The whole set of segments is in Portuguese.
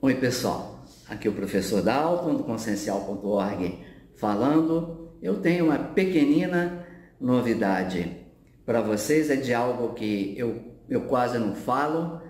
Oi pessoal, aqui é o professor Dalton do consciencial.org falando. Eu tenho uma pequenina novidade para vocês, é de algo que eu, eu quase não falo,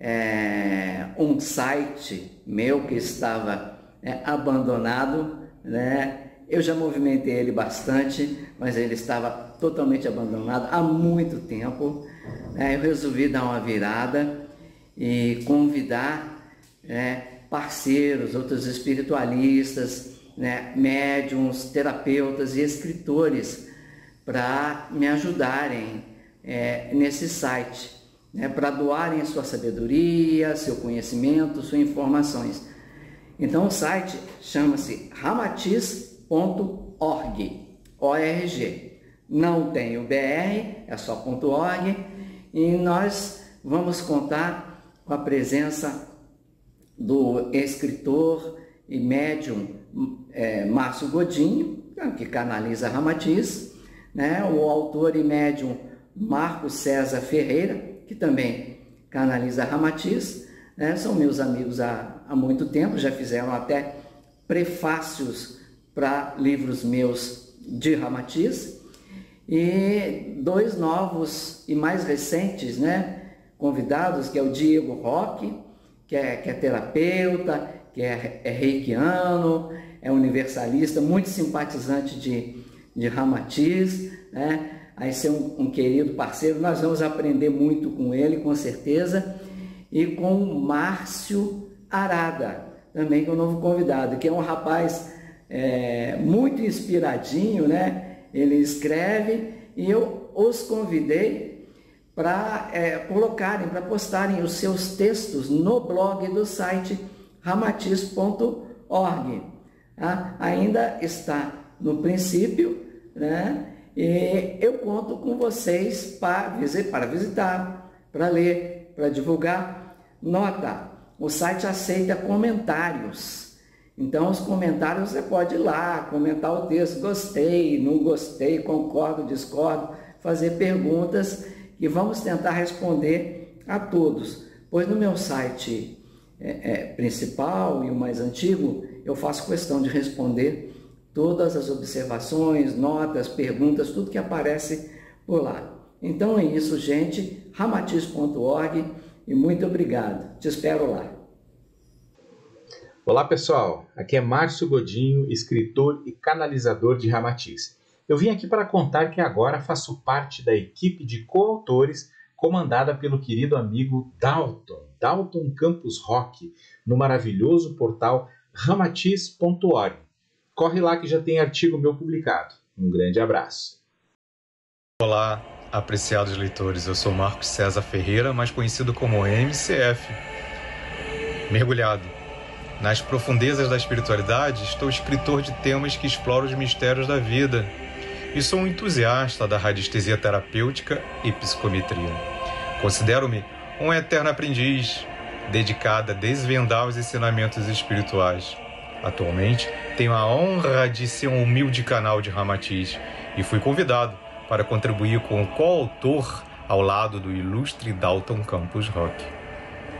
é um site meu que estava é, abandonado, né? Eu já movimentei ele bastante, mas ele estava totalmente abandonado há muito tempo. Né? Eu resolvi dar uma virada e convidar né, parceiros, outros espiritualistas, né, médiums, terapeutas e escritores para me ajudarem é, nesse site, né, para doarem sua sabedoria, seu conhecimento, suas informações. Então o site chama-se ramatiz.org, ORG. Não tem o BR, é só .org, e nós vamos contar com a presença do escritor e médium é, Márcio Godinho, que canaliza Ramatiz, né? o autor e médium Marcos César Ferreira, que também canaliza Ramatiz, né? são meus amigos há, há muito tempo, já fizeram até prefácios para livros meus de Ramatiz, e dois novos e mais recentes né? convidados, que é o Diego Roque, que é, que é terapeuta, que é, é reikiano, é universalista, muito simpatizante de, de Ramatiz, né? Aí ser um, um, querido parceiro, nós vamos aprender muito com ele, com certeza, e com o Márcio Arada, também que é o novo convidado, que é um rapaz é, muito inspiradinho, né? Ele escreve e eu os convidei para é, colocarem, para postarem os seus textos no blog do site ramatiz.org. Tá? Ainda está no princípio, né? E eu conto com vocês para, para visitar, para ler, para divulgar. Nota, o site aceita comentários. Então, os comentários você pode ir lá, comentar o texto, gostei, não gostei, concordo, discordo, fazer perguntas e vamos tentar responder a todos, pois no meu site é, é, principal e o mais antigo, eu faço questão de responder todas as observações, notas, perguntas, tudo que aparece por lá. Então é isso, gente. ramatiz.org e muito obrigado. Te espero lá. Olá, pessoal. Aqui é Márcio Godinho, escritor e canalizador de Ramatiz. Eu vim aqui para contar que agora faço parte da equipe de coautores comandada pelo querido amigo Dalton, Dalton Campos Rock, no maravilhoso portal ramatiz.org. Corre lá que já tem artigo meu publicado. Um grande abraço. Olá, apreciados leitores. Eu sou Marcos César Ferreira, mais conhecido como MCF. Mergulhado nas profundezas da espiritualidade, estou escritor de temas que exploram os mistérios da vida e sou um entusiasta da radiestesia terapêutica e psicometria. Considero-me um eterno aprendiz, dedicado a desvendar os ensinamentos espirituais. Atualmente, tenho a honra de ser um humilde canal de Ramatiz e fui convidado para contribuir com o coautor ao lado do ilustre Dalton Campos Rock.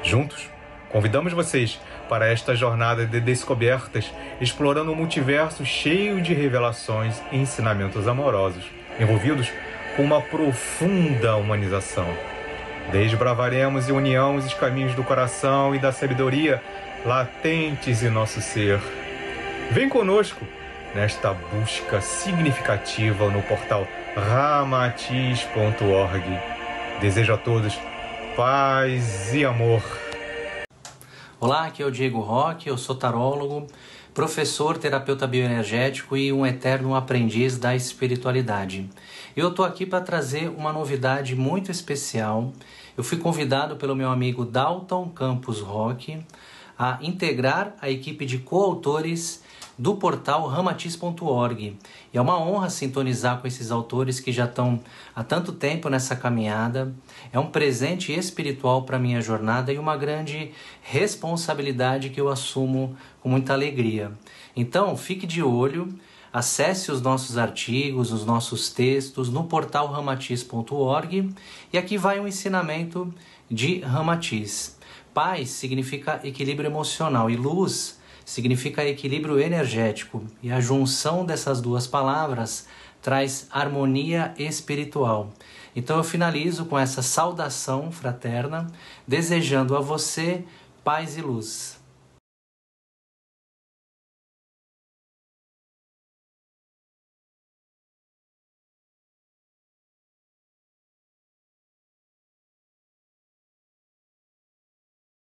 Juntos, convidamos vocês para esta jornada de descobertas, explorando um multiverso cheio de revelações e ensinamentos amorosos, envolvidos com uma profunda humanização. Desbravaremos e uniamos os caminhos do coração e da sabedoria latentes em nosso ser. Vem conosco nesta busca significativa no portal ramatiz.org. Desejo a todos paz e amor. Olá, aqui é o Diego Roque, eu sou tarólogo, professor, terapeuta bioenergético e um eterno aprendiz da espiritualidade. Eu estou aqui para trazer uma novidade muito especial. Eu fui convidado pelo meu amigo Dalton Campos Roque a integrar a equipe de coautores do portal ramatiz.org. E é uma honra sintonizar com esses autores que já estão há tanto tempo nessa caminhada. É um presente espiritual para minha jornada e uma grande responsabilidade que eu assumo com muita alegria. Então, fique de olho, acesse os nossos artigos, os nossos textos no portal ramatiz.org e aqui vai um ensinamento de Ramatiz. Paz significa equilíbrio emocional e luz significa equilíbrio energético. E a junção dessas duas palavras traz harmonia espiritual. Então eu finalizo com essa saudação fraterna, desejando a você paz e luz.